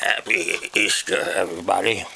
Happy Easter, everybody.